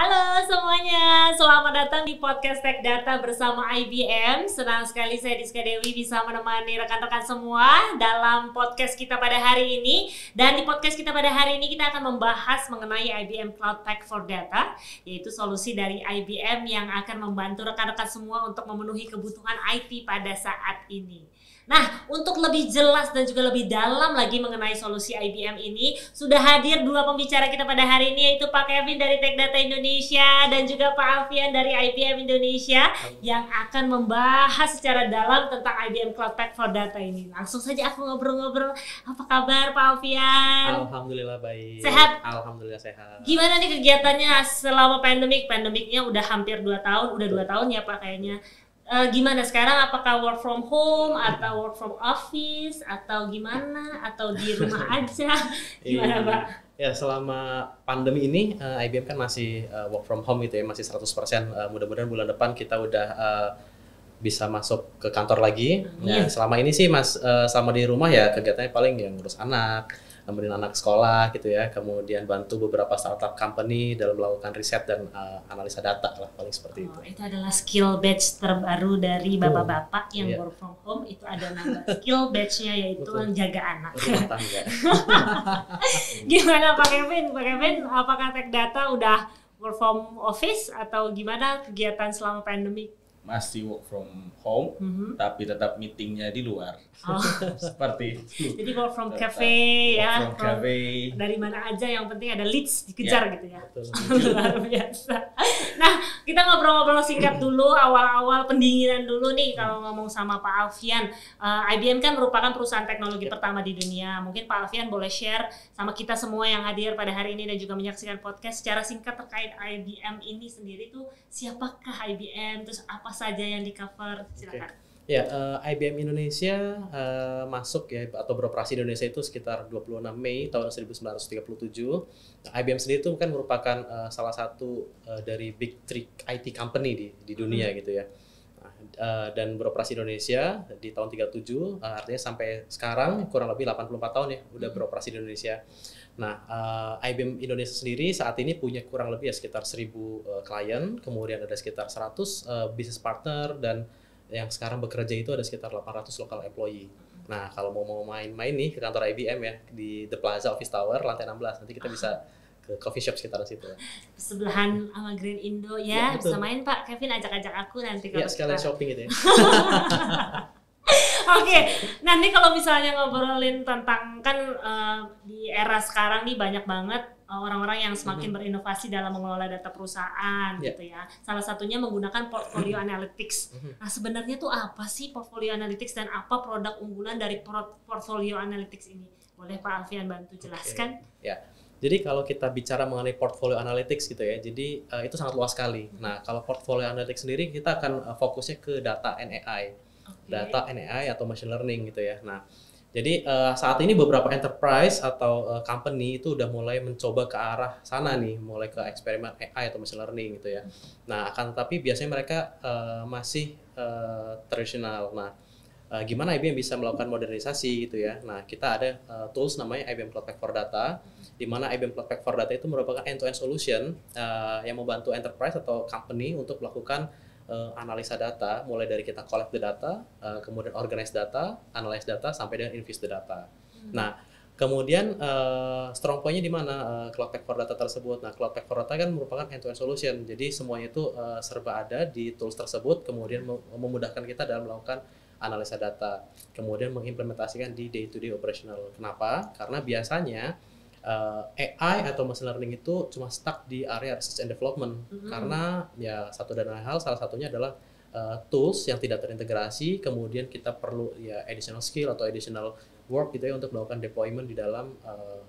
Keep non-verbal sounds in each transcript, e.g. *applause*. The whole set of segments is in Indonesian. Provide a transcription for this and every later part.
Halo semuanya, selamat datang di podcast Tech Data bersama IBM. Senang sekali saya Diska Dewi bisa menemani rekan-rekan semua dalam podcast kita pada hari ini. Dan di podcast kita pada hari ini kita akan membahas mengenai IBM Cloud Tech for Data, yaitu solusi dari IBM yang akan membantu rekan-rekan semua untuk memenuhi kebutuhan IT pada saat ini. Nah, untuk lebih jelas dan juga lebih dalam lagi mengenai solusi IBM ini, sudah hadir dua pembicara kita pada hari ini yaitu Pak Kevin dari Tech Data Indonesia dan juga Pak Alfian dari IBM Indonesia yang akan membahas secara dalam tentang IBM Cloud Tech for Data ini. Langsung saja aku ngobrol-ngobrol. Apa kabar Pak Alfian? Alhamdulillah baik. Sehat? Alhamdulillah sehat. Gimana nih kegiatannya selama pandemik? Pandemiknya udah hampir dua tahun, udah dua tahun ya Pak kayaknya. Uh, gimana sekarang apakah work from home atau work from office atau gimana atau di rumah *laughs* aja gimana Iya. Pak? Ya selama pandemi ini eh, IBM kan masih eh, work from home gitu ya masih 100%. Eh, mudah-mudahan bulan depan kita udah eh, bisa masuk ke kantor lagi. Ya, selama ini sih Mas eh, selama di rumah ya kegiatannya paling yang ngurus anak, nemenin anak sekolah gitu ya. Kemudian bantu beberapa startup company dalam melakukan riset dan eh, analisa data lah paling seperti itu. Oh, itu adalah skill badge terbaru dari bapak-bapak yang Iya. work from home itu ada nama skill badge-nya yaitu Betul. jaga anak. *laughs* Gimana Pak Kevin? Pak Kevin, apakah Tech Data udah work from office atau gimana kegiatan selama pandemi? Masih work from home Mhm. tapi tetap meetingnya di luar Oh, *laughs* seperti itu jadi work from Tetap cafe work ya, from cafe dari mana aja yang penting ada leads dikejar gitu ya. *laughs* Luar biasa. Nah, kita ngobrol-ngobrol singkat dulu awal-awal pendinginan dulu nih kalau ngomong sama Pak Alfian. Eh, IBM kan merupakan perusahaan teknologi pertama di dunia. Mungkin Pak Alfian boleh share sama kita semua yang hadir pada hari ini dan juga menyaksikan podcast secara singkat terkait IBM ini sendiri tuh siapakah IBM, terus apa saja yang di cover? Silakan. Ya, eh, IBM Indonesia eh, masuk ya atau beroperasi di Indonesia itu sekitar 26 Mei tahun 1937. Nah, IBM sendiri itu kan merupakan eh, salah satu eh, dari big three IT company di di dunia gitu ya. Nah, eh, dan beroperasi Indonesia di tahun 37 eh, artinya sampai sekarang kurang lebih 84 tahun ya udah beroperasi di Indonesia. Nah, eh, IBM Indonesia sendiri saat ini punya kurang lebih ya sekitar 1000 eh, klien, kemudian ada sekitar 100 eh, business partner dan yang sekarang bekerja itu ada sekitar 800 lokal employee. Nah, kalau mau mau main-main nih ke kantor IBM ya di The Plaza Office Tower lantai 16, nanti kita bisa ke coffee shop sekitar situ. Sebelahan sama Green Indo Ya, ya, betul. bisa main Pak Kevin ajak-ajak aku nanti Ya, kalau sekalian kita- shopping gitu ya. *laughs* Oke, nanti kalau misalnya ngobrolin tentang kan eh, di era sekarang nih banyak banget eh, orang-orang yang semakin berinovasi dalam mengelola data perusahaan Ya. gitu ya. Salah satunya menggunakan portfolio analytics. Mhm. Nah, sebenarnya tuh apa sih portfolio analytics dan apa produk unggulan dari por- portfolio analytics ini? Boleh Pak Alfian bantu jelaskan? Jadi kalau kita bicara mengenai portfolio analytics gitu ya, jadi eh, itu sangat luas sekali. Nah, kalau portfolio analytics sendiri kita akan eh, fokusnya ke data and AI. Oke. data NAI atau machine learning gitu ya. Nah, jadi eh, saat ini beberapa enterprise atau eh, company itu udah mulai mencoba ke arah sana nih, mulai ke eksperimen AI atau machine learning gitu ya. Nah, akan tapi biasanya mereka eh, masih eh, tradisional. Nah, eh, gimana IBM bisa melakukan modernisasi gitu ya? Nah, kita ada eh, tools namanya IBM Cloud Pack for Data, di mana IBM Cloud Pack for Data itu merupakan end-to-end solution eh, yang membantu enterprise atau company untuk melakukan eh, analisa data, mulai dari kita collect the data, eh, kemudian organize data, analyze data, sampai dengan infuse the data. Nah, kemudian eh, strong point-nya di mana eh, Cloud Pack for Data tersebut? Nah, Cloud Pack for Data kan merupakan end-to-end solution, jadi semuanya itu eh, serba ada di tools tersebut, kemudian mem- memudahkan kita dalam melakukan analisa data, kemudian mengimplementasikan di day-to-day operational. Kenapa? Karena biasanya eh, AI atau machine learning itu cuma stuck di area research and development Mhm. karena ya satu dan lain hal salah satunya adalah uh, tools yang tidak terintegrasi kemudian kita perlu ya additional skill atau additional work gitu ya untuk melakukan deployment di dalam uh,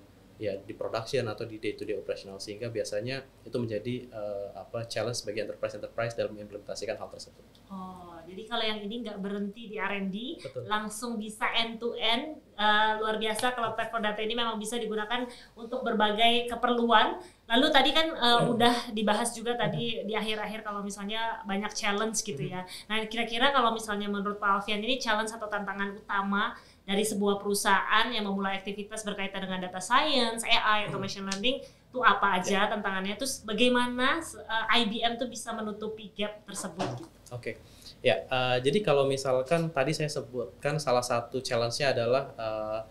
ya di production atau di day to day operational sehingga biasanya itu menjadi uh, apa challenge bagi enterprise enterprise dalam mengimplementasikan hal tersebut. Oh, jadi kalau yang ini nggak berhenti di R&D, Betul. langsung bisa end to end Eh, luar biasa Cloud Platform Data ini memang bisa digunakan untuk berbagai keperluan. Lalu tadi kan eh, udah dibahas juga tadi di akhir-akhir kalau misalnya banyak challenge gitu ya. Nah kira-kira kalau misalnya menurut Pak Alfian ini challenge atau tantangan utama dari sebuah perusahaan yang memulai aktivitas berkaitan dengan data science, AI atau machine learning itu apa aja tantangannya terus bagaimana uh, IBM tuh bisa menutupi gap tersebut gitu. Oke. Ya, uh, jadi kalau misalkan tadi saya sebutkan salah satu challenge-nya adalah uh,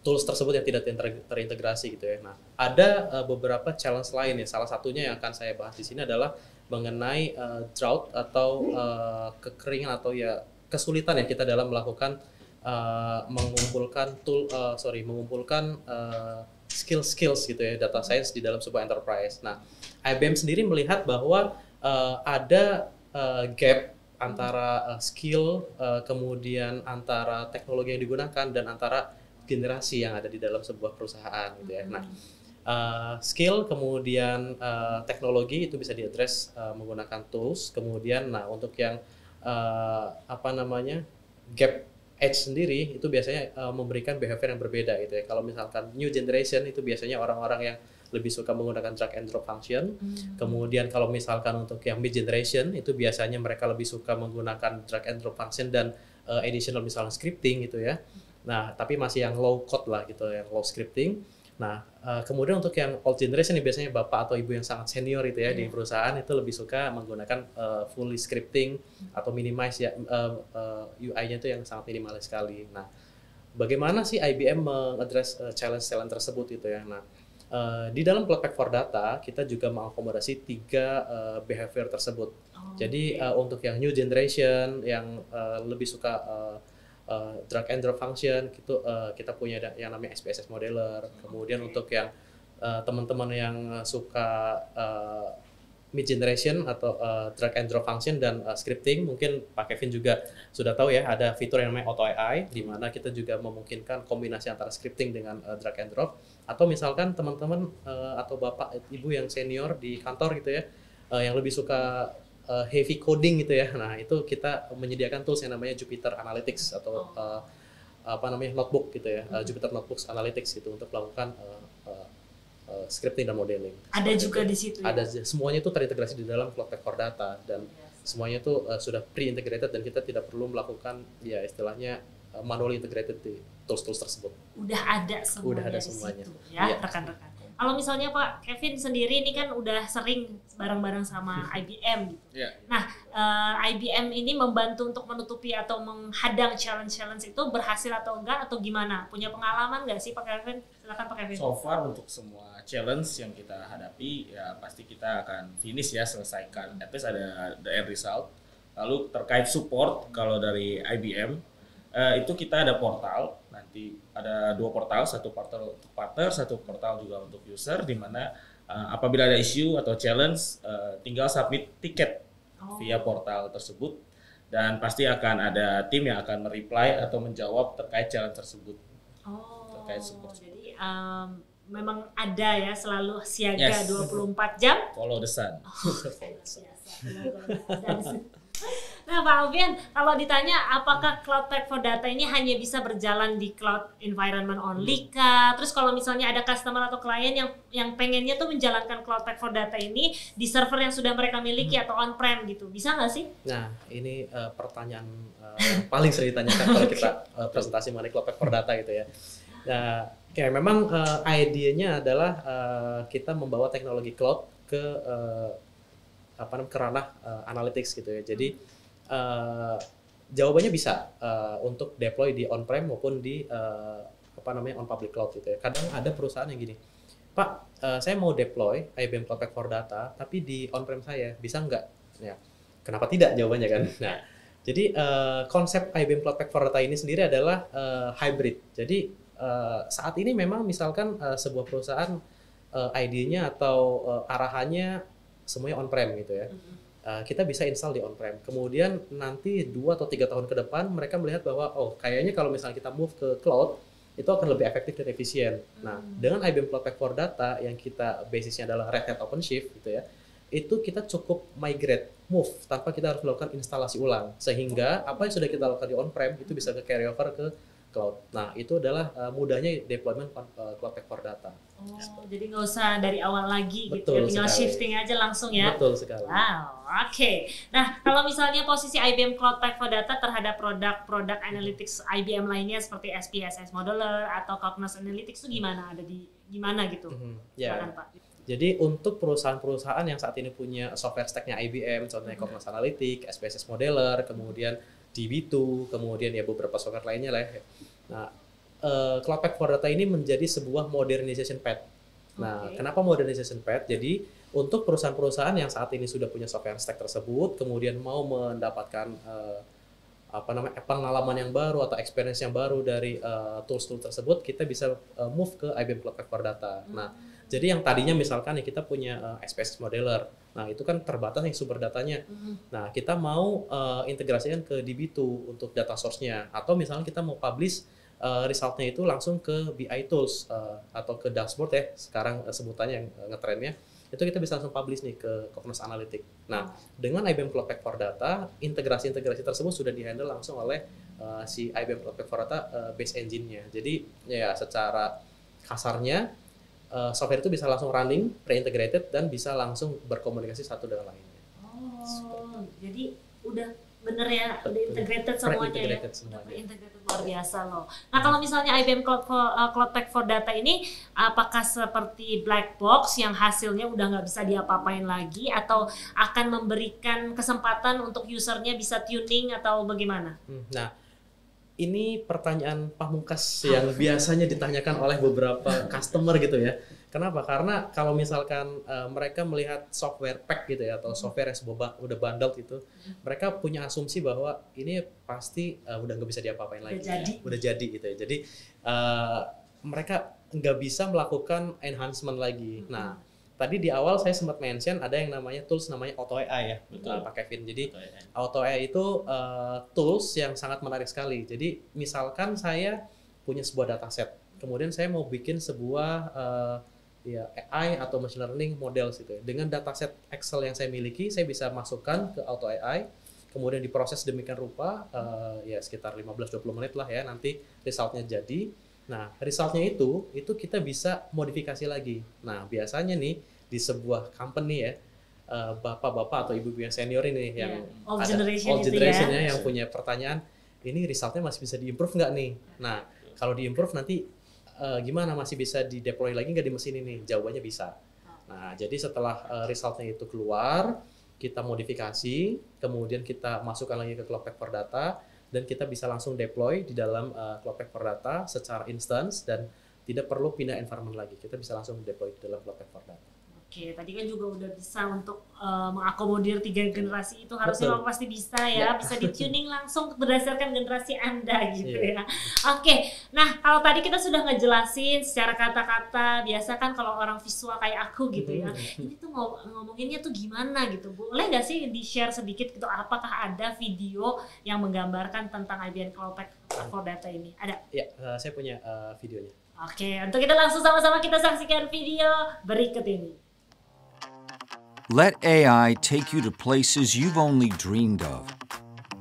tools tersebut yang tidak ter- terintegrasi gitu ya. Nah, ada uh, beberapa challenge lain ya. Salah satunya yang akan saya bahas di sini adalah mengenai uh, drought atau uh, kekeringan atau ya kesulitan ya kita dalam melakukan uh, mengumpulkan tool uh, sorry mengumpulkan uh, skill skills gitu ya data science di dalam sebuah enterprise. Nah, IBM sendiri melihat bahwa uh, ada uh, gap antara uh, skill uh, kemudian antara teknologi yang digunakan dan antara generasi yang ada di dalam sebuah perusahaan gitu ya. Nah, uh, skill kemudian uh, teknologi itu bisa diadres uh, menggunakan tools. Kemudian nah untuk yang uh, apa namanya gap edge sendiri itu biasanya uh, memberikan behavior yang berbeda gitu ya. Kalau misalkan new generation itu biasanya orang-orang yang lebih suka menggunakan drag and drop function. Hmm. Kemudian kalau misalkan untuk yang mid generation itu biasanya mereka lebih suka menggunakan drag and drop function dan uh, additional misalnya scripting gitu ya. Nah, tapi masih yang low code lah gitu, yang low scripting. Nah, uh, kemudian untuk yang old generation biasanya bapak atau ibu yang sangat senior itu ya yeah. di iya. perusahaan itu lebih suka menggunakan uh, fully scripting atau minimize ya uh, uh, UI-nya itu yang sangat minimalis sekali. Nah, bagaimana sih IBM mengadres uh, challenge-challenge tersebut itu ya? Nah, uh, di dalam Cloud Pack for Data kita juga mengakomodasi tiga uh, behavior tersebut. Oh, Jadi uh, untuk yang new generation yang uh, lebih suka uh, uh, drag and drop function gitu uh, kita punya yang namanya SPSS modeler. Kemudian untuk yang uh, teman-teman yang suka uh, mid generation atau uh, drag and drop function dan uh, scripting mungkin Pak Kevin juga sudah tahu ya ada fitur yang namanya auto AI di mana kita juga memungkinkan kombinasi antara scripting dengan uh, drag and drop. Atau misalkan teman-teman uh, atau bapak ibu yang senior di kantor gitu ya uh, yang lebih suka uh, heavy coding gitu ya. Nah, itu kita menyediakan tools yang namanya Jupyter Analytics atau uh, apa namanya notebook gitu ya, uh, Jupyter Notebooks Analytics gitu untuk melakukan uh, uh, uh, scripting dan modeling. Ada juga itu. di situ. Ya? Ada semuanya itu terintegrasi di dalam Cloud Core Data dan yes. semuanya itu uh, sudah pre-integrated dan kita tidak perlu melakukan ya istilahnya uh, manually integrated di tools-tools tersebut. Udah ada semuanya. Udah ada semuanya. Situ, ya, iya. rekan-rekan. Kalau misalnya Pak Kevin sendiri ini kan udah sering bareng-bareng sama IBM gitu. Yeah. Nah, uh, eh, IBM ini membantu untuk menutupi atau menghadang challenge-challenge itu berhasil atau enggak atau gimana? Punya pengalaman nggak sih Pak Kevin? Silakan Pak Kevin. So far untuk semua challenge yang kita hadapi ya pasti kita akan finish ya selesaikan. At least ada the end result. Lalu terkait support kalau dari IBM uh, itu kita ada portal nanti ada dua portal satu portal untuk partner satu portal juga untuk user di mana uh, apabila ada isu atau challenge uh, tinggal submit tiket oh. via portal tersebut. Dan pasti akan ada tim yang akan mereply atau menjawab terkait challenge tersebut. Oh, terkait support jadi um, memang ada ya selalu siaga yes. 24 jam? Follow the sun. Oh, *laughs* Nah Pak Alvin, kalau ditanya apakah Cloud Tech for Data ini hanya bisa berjalan di cloud environment only kah? Terus kalau misalnya ada customer atau klien yang yang pengennya tuh menjalankan Cloud Tech for Data ini di server yang sudah mereka miliki hmm. atau on-prem gitu, bisa nggak sih? Nah ini uh, pertanyaan uh, yang *laughs* paling sering ditanyakan kalau *laughs* kita uh, presentasi mengenai Cloud Tech for Data gitu ya. Nah, kayak memang uh, idenya adalah uh, kita membawa teknologi cloud ke uh, apa namanya kerana uh, analytics gitu ya. Jadi uh, jawabannya bisa uh, untuk deploy di on-prem maupun di uh, apa namanya on public cloud gitu ya. Kadang ada perusahaan yang gini, Pak, uh, saya mau deploy IBM Cloud Pack for Data, tapi di on-prem saya bisa nggak? Ya, kenapa tidak jawabannya kan? Nah, jadi uh, konsep IBM Cloud Pack for Data ini sendiri adalah uh, hybrid. Jadi uh, saat ini memang misalkan uh, sebuah perusahaan uh, ID-nya atau uh, arahannya semuanya on-prem gitu ya. Uh, kita bisa install di on-prem. Kemudian nanti dua atau tiga tahun ke depan mereka melihat bahwa oh kayaknya kalau misalnya kita move ke cloud itu akan lebih efektif dan efisien. Nah hmm. dengan IBM Cloud Pack for Data yang kita basisnya adalah Red Hat OpenShift gitu ya, itu kita cukup migrate, move tanpa kita harus melakukan instalasi ulang. Sehingga apa yang sudah kita lakukan di on-prem itu bisa ke carry over ke cloud. Nah itu adalah uh, mudahnya deployment uh, Cloud Pack for Data. Oh, jadi nggak usah dari awal lagi gitu Betul ya, tinggal sekali. shifting aja langsung ya. Betul sekali. Wow, oke. Nah, kalau misalnya posisi IBM Cloud Pack for Data terhadap produk-produk analytics IBM lainnya seperti SPSS Modeler atau Cognos Analytics itu gimana? Ada di gimana gitu? Mhm, Ya. Silakan, Pak. Jadi untuk perusahaan-perusahaan yang saat ini punya software stack-nya IBM, contohnya Cognos Analytics, SPSS Modeler, kemudian DB2, kemudian ya beberapa software lainnya lah. ya. Nah, eh, Cloud Pack for Data ini menjadi sebuah modernization path. Nah, Oke. kenapa modernization path? Jadi untuk perusahaan-perusahaan yang saat ini sudah punya software stack tersebut, kemudian mau mendapatkan eh, apa namanya pengalaman yang baru atau experience yang baru dari eh, tools-tools tersebut, kita bisa eh, move ke IBM Cloud Pack for Data. Nah, jadi yang tadinya misalkan ya kita punya eh, SPSS modeler, nah itu kan terbatas nih sumber datanya. Mhm. Nah kita mau eh, integrasikan ke DB2 untuk data source-nya, atau misalnya kita mau publish eh, resultnya itu langsung ke BI tools eh, atau ke dashboard ya sekarang eh, sebutannya yang eh, ngetrennya itu kita bisa langsung publish nih ke Cognos Analytics. Nah dengan IBM Cloud Pack for Data integrasi-integrasi tersebut sudah dihandle langsung oleh eh, si IBM Cloud Pack for Data eh, base engine-nya. Jadi ya secara kasarnya eh, software itu bisa langsung running, pre-integrated dan bisa langsung berkomunikasi satu dengan lainnya. Oh, jadi udah bener ya, udah Betul. integrated semuanya ya. Pre-integrated Udah semuanya. integrated luar biasa loh. Nah kalau misalnya IBM Cloud, for, uh, Cloud Pack for Data ini, apakah seperti black box yang hasilnya udah nggak bisa diapa-apain lagi, atau akan memberikan kesempatan untuk usernya bisa tuning atau bagaimana? Hmm, Nah, ini pertanyaan pamungkas yang biasanya ditanyakan oleh beberapa customer gitu ya. Kenapa? Karena kalau misalkan eh, mereka melihat software pack gitu ya atau software yang sebuah udah bundled gitu, mereka punya asumsi bahwa ini pasti eh, udah nggak bisa diapa-apain Udah lagi. jadi. Udah jadi gitu ya. Jadi eh, mereka nggak bisa melakukan enhancement lagi. Nah, tadi di awal saya sempat mention ada yang namanya tools namanya Auto AI ya, Betul. eh, Pak Kevin. Jadi Betul ya. Auto AI itu uh, tools yang sangat menarik sekali. Jadi misalkan saya punya sebuah dataset, kemudian saya mau bikin sebuah uh, ya AI atau machine learning model gitu ya. Dengan dataset Excel yang saya miliki, saya bisa masukkan ke Auto AI, kemudian diproses demikian rupa uh, ya sekitar 15-20 menit lah ya nanti resultnya jadi. Nah, resultnya itu itu kita bisa modifikasi lagi. Nah, biasanya nih di sebuah company ya uh, bapak-bapak atau ibu-ibu yang senior ini yang Iya, old ada generation old itu generation ya. ya yang punya pertanyaan ini resultnya masih bisa diimprove nggak nih? Nah kalau diimprove nanti eh, gimana masih bisa di deploy lagi nggak di mesin ini? Jawabannya bisa. Nah jadi setelah eh, resultnya itu keluar kita modifikasi, kemudian kita masukkan lagi ke Cloud Pack for Data dan kita bisa langsung deploy di dalam eh, Cloud Pack for Data secara instance dan tidak perlu pindah environment lagi. Kita bisa langsung deploy di dalam Cloud Pack for Data. Oke, tadi kan juga udah bisa untuk uh, mengakomodir tiga generasi itu harusnya memang pasti bisa ya, Ya. bisa di tuning langsung berdasarkan generasi anda gitu ya. Iya. Oke, nah kalau tadi kita sudah ngejelasin secara kata-kata, biasa kan kalau orang visual kayak aku gitu ya, Mhm. ini tuh ngom- ngomonginnya tuh gimana gitu, boleh nggak sih di share sedikit gitu, apakah ada video yang menggambarkan tentang IBM Cloud Pack for Data ini? Ada. Ya, eh, saya punya eh, videonya. Oke, untuk kita langsung sama-sama kita saksikan video berikut ini. Let AI take you to places you've only dreamed of.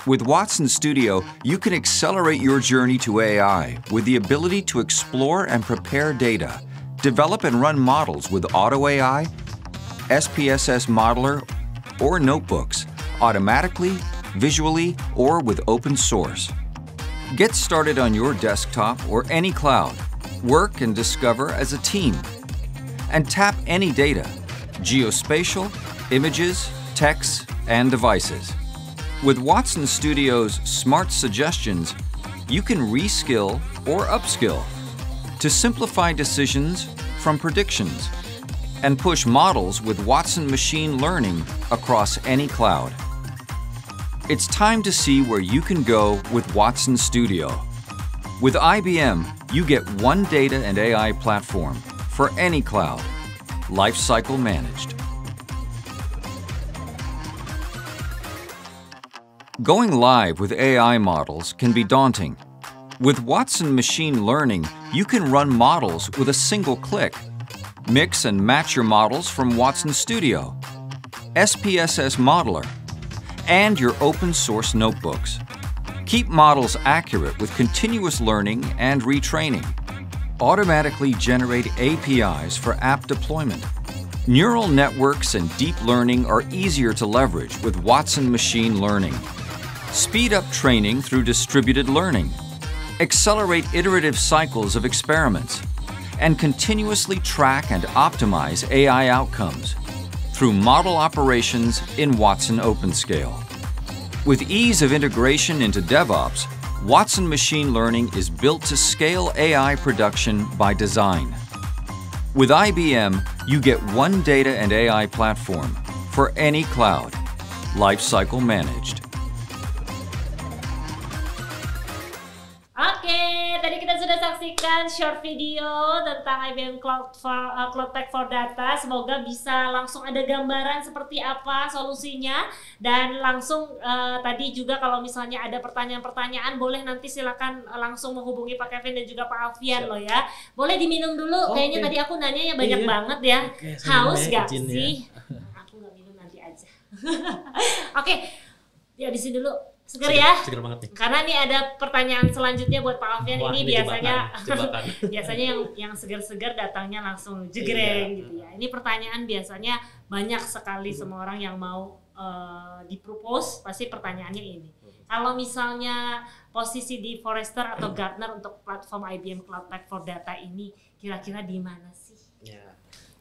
With Watson Studio, you can accelerate your journey to AI with the ability to explore and prepare data, develop and run models with Auto AI, SPSS Modeler, or notebooks automatically, visually, or with open source. Get started on your desktop or any cloud. Work and discover as a team. And tap any data geospatial, images, texts, and devices. With Watson Studio's smart suggestions, you can reskill or upskill to simplify decisions from predictions and push models with Watson machine learning across any cloud. It's time to see where you can go with Watson Studio. With IBM, you get one data and AI platform for any cloud, lifecycle managed. Going live with AI models can be daunting. With Watson Machine Learning, you can run models with a single click. Mix and match your models from Watson Studio, SPSS Modeler, and your open source notebooks. Keep models accurate with continuous learning and retraining. Automatically generate APIs for app deployment. Neural networks and deep learning are easier to leverage with Watson Machine Learning. Speed up training through distributed learning. Accelerate iterative cycles of experiments. And continuously track and optimize AI outcomes through model operations in Watson OpenScale. With ease of integration into DevOps, Watson Machine Learning is built to scale AI production by design. With IBM, you get one data and AI platform for any cloud, lifecycle managed. Saksikan short video tentang IBM Cloud for uh, Cloud Tech for Data. Semoga bisa langsung ada gambaran seperti apa solusinya dan langsung uh, tadi juga kalau misalnya ada pertanyaan-pertanyaan boleh nanti silakan langsung menghubungi Pak Kevin dan juga Pak Alfian Siap. loh ya. Boleh diminum dulu. Oke. Kayaknya tadi aku nanya ya banyak Iya. banget ya. Oke, saya Haus ya, gak ya. sih? *laughs* Aku nggak minum nanti aja. *laughs* Oke, ya di sini dulu. Seger ya. seger banget nih. Karena nih ada pertanyaan selanjutnya buat Pak Alfian Wah, ini, ini biasanya jebakan, *laughs* jebakan. biasanya yang yang segar-segar datangnya langsung jegreng Iya. gitu ya. Ini pertanyaan biasanya banyak sekali semua orang yang mau eh, dipropose pasti pertanyaannya ini. Kalau misalnya posisi di Forrester atau Gartner untuk platform IBM Cloud Tech for Data ini kira-kira di mana sih? Ya,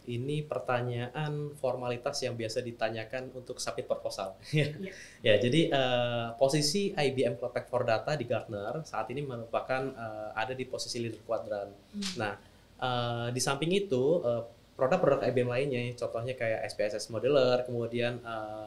ini pertanyaan formalitas yang biasa ditanyakan untuk submit proposal. *laughs* Iya. ya, jadi eh, posisi IBM Cloud for Data di Gartner saat ini merupakan eh, ada di posisi leader quadrant. Hmm. Nah, eh, di samping itu eh, produk-produk IBM lainnya, contohnya kayak SPSS Modeler, kemudian eh,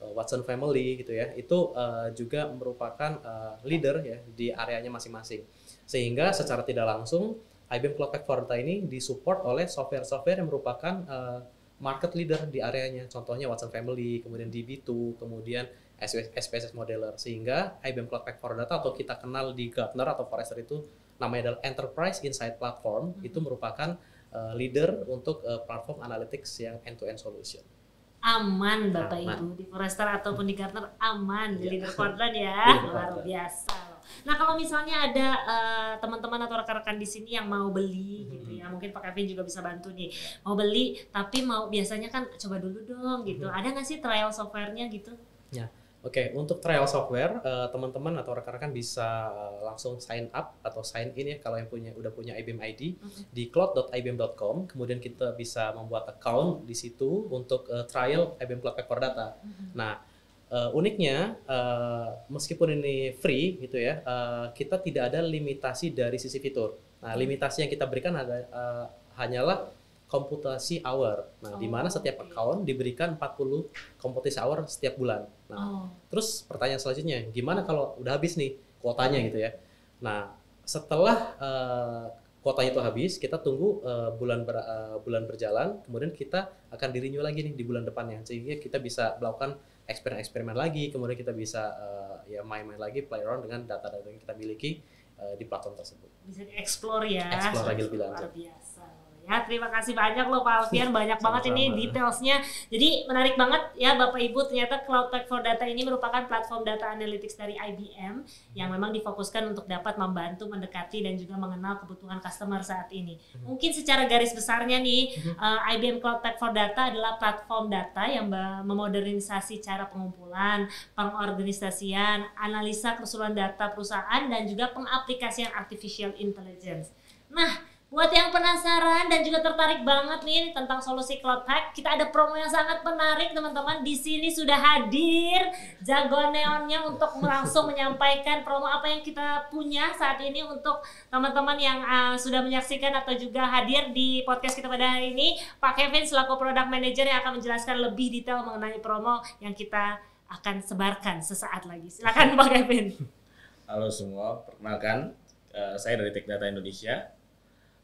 Watson Family gitu ya, itu eh, juga merupakan eh, leader ya di areanya masing-masing. Sehingga secara tidak langsung IBM Cloud Tech for Data ini disupport oleh software-software yang merupakan eh, market leader di areanya. Contohnya Watson Family, kemudian DB2, kemudian SPSS Modeler. Sehingga IBM Cloud for Data atau kita kenal di Gartner atau Forrester itu namanya adalah Enterprise Insight Platform. Itu merupakan eh, leader untuk eh, platform analytics yang end-to-end solution. Aman Bapak Aman. Ibu di Forrester ataupun di Gartner aman di Iya. leader quadrant ya *laughs* luar biasa. Nah kalau misalnya ada eh, teman-teman atau rekan-rekan di sini yang mau beli Mhm. gitu ya mungkin Pak Kevin juga bisa bantu nih mau beli tapi mau biasanya kan coba dulu dong gitu Mhm. ada nggak sih trial softwarenya gitu? Oke, untuk trial software, eh, teman-teman atau rekan-rekan bisa eh, langsung sign up atau sign in ya kalau yang punya udah punya IBM ID Mhm. di cloud.ibm.com. Kemudian kita bisa membuat account di situ untuk trial IBM Cloud for Data. Nah, eh, uniknya eh, meskipun ini free gitu ya, eh, kita tidak ada limitasi dari sisi fitur. Nah, limitasi yang kita berikan ada eh, hanyalah komputasi hour. Nah, di mana Oh, setiap oke. account diberikan 40 komputasi hour setiap bulan. Nah, Oh, Terus pertanyaan selanjutnya, gimana kalau udah habis nih kuotanya gitu ya? Nah, setelah eh, kuotanya itu habis, kita tunggu eh, bulan ber- eh, bulan berjalan, kemudian kita akan di renew lagi nih di bulan depannya, sehingga kita bisa melakukan eksperimen-eksperimen lagi, kemudian kita bisa eh, ya main-main lagi, play around dengan data-data yang kita miliki eh, di platform tersebut. bisa di-explore ya. Explore lagi lebih Luar lanjut. biasa. Ya, terima kasih banyak loh Pak Alfian, *laughs* banyak banget ini detailsnya. Jadi menarik banget ya Bapak Ibu, ternyata Cloud Tech for Data ini merupakan platform data analytics dari IBM yang memang difokuskan untuk dapat membantu mendekati dan juga mengenal kebutuhan customer saat ini. Mungkin secara garis besarnya nih, eh, IBM Cloud Tech for Data adalah platform data yang memodernisasi cara pengumpulan, pengorganisasian, analisa keseluruhan data perusahaan dan juga pengaplikasian artificial intelligence. Nah, buat yang penasaran dan juga tertarik banget nih tentang solusi cloud tech, kita ada promo yang sangat menarik teman-teman. Di sini sudah hadir jagoan neonnya untuk langsung *laughs* menyampaikan promo apa yang kita punya saat ini untuk teman-teman yang uh, sudah menyaksikan atau juga hadir di podcast kita pada hari ini. Pak Kevin selaku product manager yang akan menjelaskan lebih detail mengenai promo yang kita akan sebarkan sesaat lagi. Silakan Pak Kevin. Halo semua, perkenalkan eh, saya dari Tech Data Indonesia,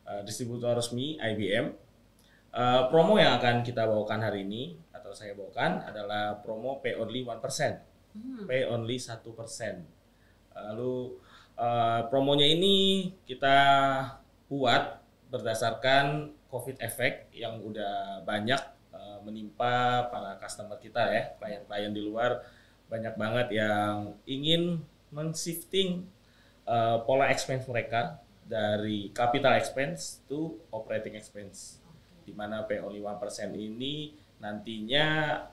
eh, distributor resmi IBM. Eh, promo yang akan kita bawakan hari ini atau saya bawakan adalah promo pay only 1%, Hmm. pay only 1%. Lalu eh, promonya ini kita buat berdasarkan COVID effect yang udah banyak eh, menimpa para customer kita ya, klien-klien di luar banyak banget yang ingin men-shifting uh, pola expense mereka dari capital expense to operating expense. Di mana PO 5% ini nantinya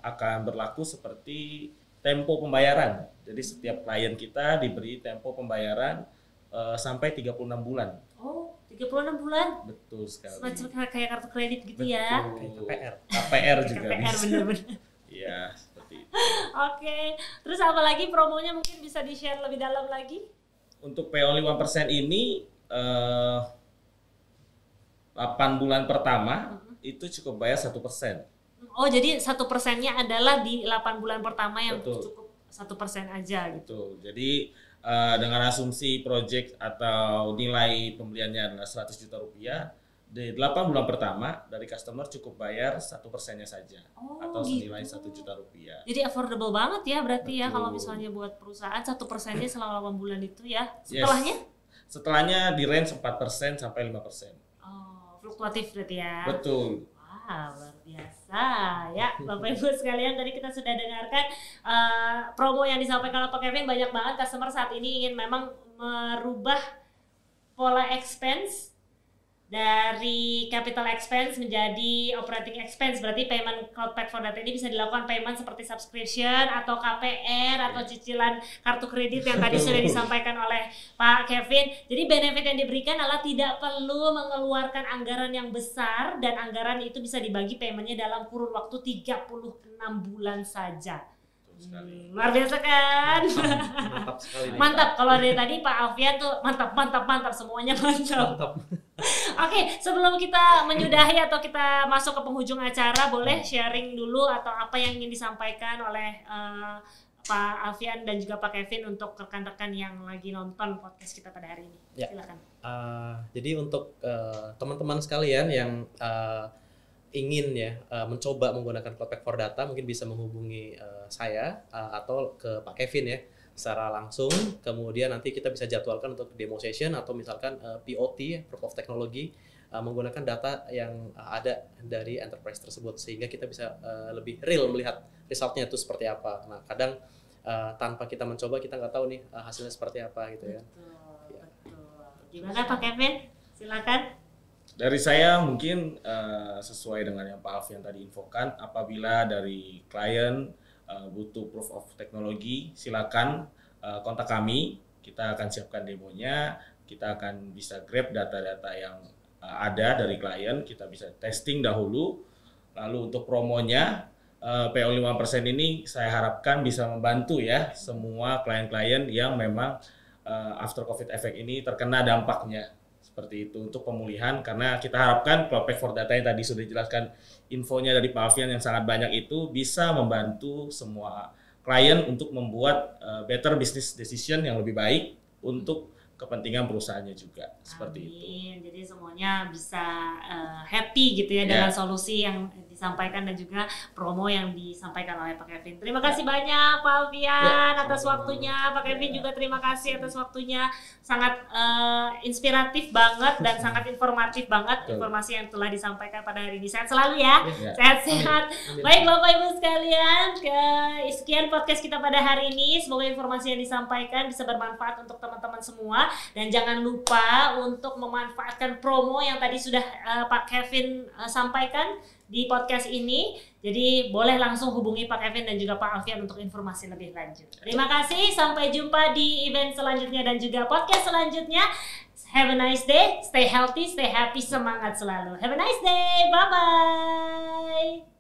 akan berlaku seperti tempo pembayaran. Jadi setiap klien kita diberi tempo pembayaran uh, sampai 36 bulan. Oh, 36 bulan? Betul sekali. Semacam kayak kartu kredit gitu ya? Betul. Kayak KPR. KPR juga KPR bisa. bener-bener. *laughs* Iya, seperti itu. Oke, terus apa lagi promonya mungkin bisa di-share lebih dalam lagi? Untuk PO 5% ini eh 8 bulan pertama itu cukup bayar satu persen. Oh, jadi satu persennya adalah di 8 bulan pertama yang Betul. cukup satu persen aja gitu. Gitu. Jadi eh, dengan asumsi project atau nilai pembeliannya adalah 100 juta rupiah, di 8 bulan pertama dari customer cukup bayar satu persennya saja Oh, atau gitu. senilai satu juta rupiah. Jadi affordable banget ya berarti ya Betul. kalau misalnya buat perusahaan satu persennya selama 8 bulan itu ya. Yes. Setelahnya? Di range 4% sampai 5%. Oh, fluktuatif berarti ya. Betul. Wah, luar biasa ya Bapak Ibu sekalian tadi kita sudah dengarkan eh, promo yang disampaikan oleh Pak Kevin banyak banget customer saat ini ingin memang merubah pola expense dari capital expense menjadi operating expense berarti payment cloud platform data ini bisa dilakukan payment seperti subscription atau KPR atau cicilan kartu kredit yang tadi *laughs* sudah disampaikan oleh Pak Kevin. Jadi benefit yang diberikan adalah tidak perlu mengeluarkan anggaran yang besar dan anggaran itu bisa dibagi paymentnya dalam kurun waktu 36 bulan saja. Sekali. Hmm, luar biasa kan? Mantap *laughs* sekali nih. Mantap kalau dari tadi Pak Alfian tuh mantap mantap mantap semuanya mantap. Mantap. *laughs* Oke, sebelum kita menyudahi atau kita masuk ke penghujung acara, boleh sharing dulu atau apa yang ingin disampaikan oleh eh, Pak Alfian dan juga Pak Kevin untuk rekan-rekan yang lagi nonton podcast kita pada hari ini. Ya. Silakan. Uh, jadi untuk uh, teman-teman sekalian yang uh, ingin ya uh, mencoba menggunakan Cloud Pack for Data mungkin bisa menghubungi uh, saya uh, atau ke Pak Kevin ya secara langsung kemudian nanti kita bisa jadwalkan untuk demo session atau misalkan uh, POT ya, Proof of Technology uh, menggunakan data yang uh, ada dari enterprise tersebut sehingga kita bisa uh, lebih real melihat resultnya itu seperti apa. Nah kadang uh, tanpa kita mencoba kita nggak tahu nih uh, hasilnya seperti apa gitu ya. Betul, betul. Gimana Pak Kevin? Silakan. Dari saya mungkin eh, sesuai dengan yang Pak Alfian tadi infokan, apabila dari klien eh, butuh proof of teknologi, silakan eh, kontak kami. Kita akan siapkan demonya, kita akan bisa grab data-data yang eh, ada dari klien, kita bisa testing dahulu. Lalu untuk promonya PO 5% ini saya harapkan bisa membantu ya semua klien-klien yang memang after COVID effect ini terkena dampaknya seperti itu untuk pemulihan karena kita harapkan Cloud Pack for Data yang tadi sudah dijelaskan infonya dari Pak Alfian yang sangat banyak itu bisa membantu semua klien untuk membuat uh, better business decision yang lebih baik untuk kepentingan perusahaannya juga seperti itu. Amin. Jadi semuanya bisa eh, happy gitu ya dengan Ya. solusi yang disampaikan dan juga promo yang disampaikan oleh Pak Kevin. Terima kasih banyak Pak Alfian Ya, atas waktunya. Pak Kevin Ya. juga terima kasih atas waktunya. Sangat eh, inspiratif banget dan *laughs* sangat informatif banget informasi yang telah disampaikan pada hari ini. Sehat selalu ya. Ya. Sehat-sehat. Baik Bapak Ibu sekalian, ke sekian podcast kita pada hari ini. Semoga informasi yang disampaikan bisa bermanfaat untuk teman-teman semua dan jangan lupa untuk memanfaatkan promo yang tadi sudah eh, Pak Kevin eh, sampaikan di podcast ini. Jadi boleh langsung hubungi Pak Kevin dan juga Pak Alfian untuk informasi lebih lanjut. Terima kasih, sampai jumpa di event selanjutnya dan juga podcast selanjutnya. Have a nice day, stay healthy, stay happy, semangat selalu. Have a nice day, bye bye.